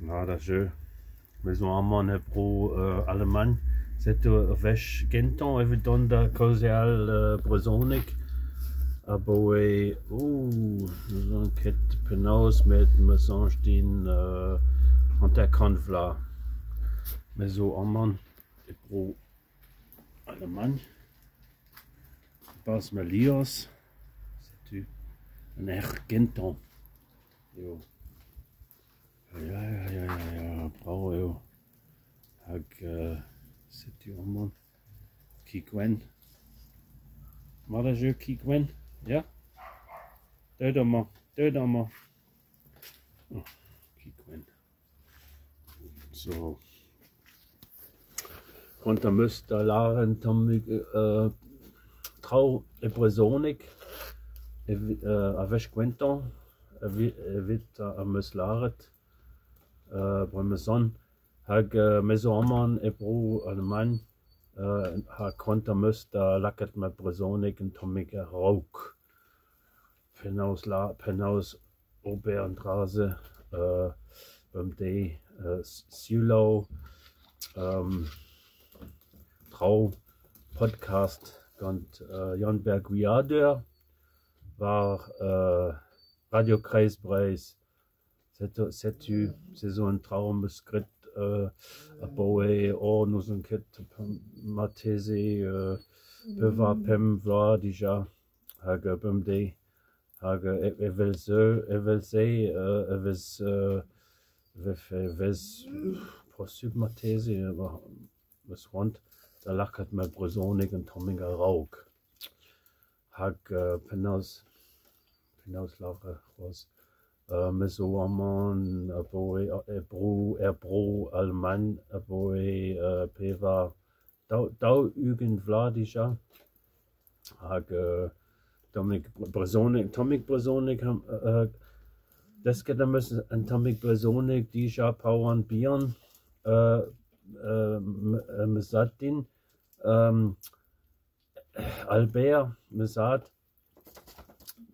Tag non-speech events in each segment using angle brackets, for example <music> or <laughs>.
Nada jeu. Maison Armand est pro euh, Allemagne. C'est euh, vech genton evidon da causial euh, bresonik. Aber äh, oh, so ein Kett penaus mit Maison din äh, und der Konfla. Maison Armand est pro Allemagne. Bas Melios. C'est un air genton. Jo. Ja, ja, ja, ja, bravo jo. Hag, uh, c'est du Armand. Qui Gwen. Mara jeu qui Gwen. Ja? Död om Död om Oh, qui Gwen. So. Konta müsta laren tom uh, trau e bresonik. E uh, avech Gwenton. Evit a mus laret. Uh, Bremeson. Hag uh, Maison Armand e bro Allemagne. Uh, ha konta musta laket me bresonik en tomik e rauk. Penaus la, penaus ober en drase. Uh, beim D. Uh, Silo. Um, Trau Podcast gant uh, Jan Berg Wiader war uh, Radiokreispreis setu saison Traum beskrit uh, a boe o nous an ket ma teze uh, peva pem vla dija. Hag bem de hag evel ze evel ze evez vef vez prosub ma teze was want da lakat ma bresonig an tomminger rauk hag penaus penaus laure rose was uh, Maison Armand, aboe Ebro, Erbro, Allemagne, aboe uh, Peva, dau, dau Ügen Vladisha, hag uh, Dominic Bresonik, Tomik Bresonik, das geht dann müssen ein Tomik Bresonik, Disha uh, uh, Mesatin, Albert, Mesat,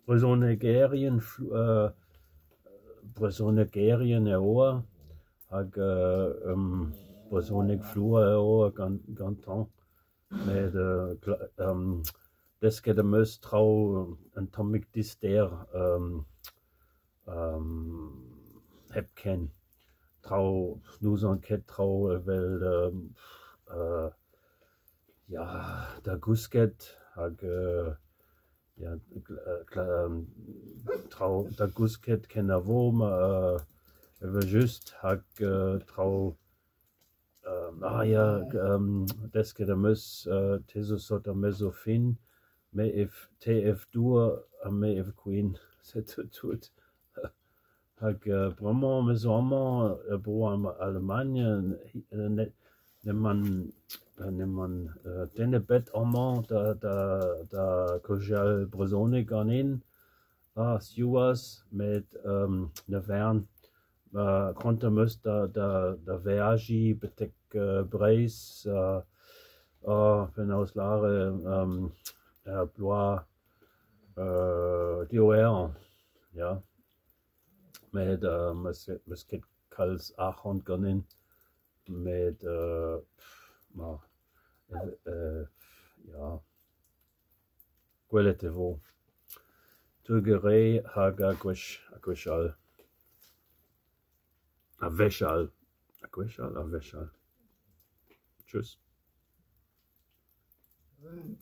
Bresonegerien, uh, Bresonegerien eoa, hag uh, um, Bresonik Flua eoa gantan, med uh, um, deske de mus trau en tomik dister um, um, heb ken. Trau snuson ket trau vel um, uh, ja, da gusket hag uh, ja, ähm, trau da gusket kenner wo äh, just hag äh, trau äh, ah ja ähm, deske der muss äh, teso sot der meso fin me if tf dur me if queen <laughs> se tut. Äh, vraiment me sommer äh, bo am Allemagne net ne man ne man äh, denne bet amant da da da kojal bresonik an in ah Stewards mit ähm, ne vern äh, konnte muss da da da vergi betek äh, breis äh, äh, wenn aus lare ähm, äh, blois. Äh, DOR ja. Mit äh, mas kals achon ganin. Mit äh, ma, äh, äh, ja. Gwelete wo Tugere hag a gwish a gwishal a veshal a gwishal a veshal Tschüss. Mm.